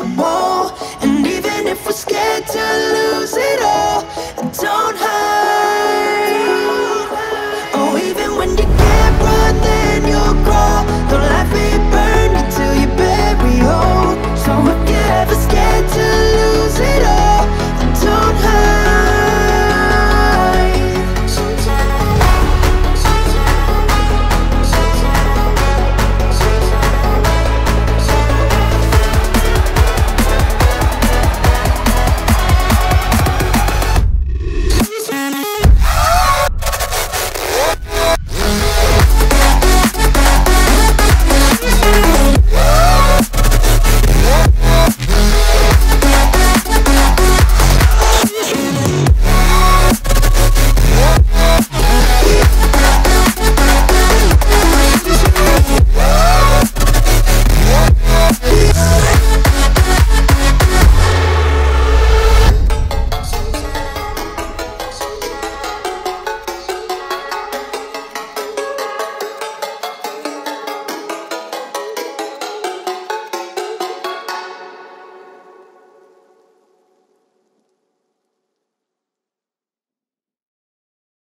And even if we're scared to lose it.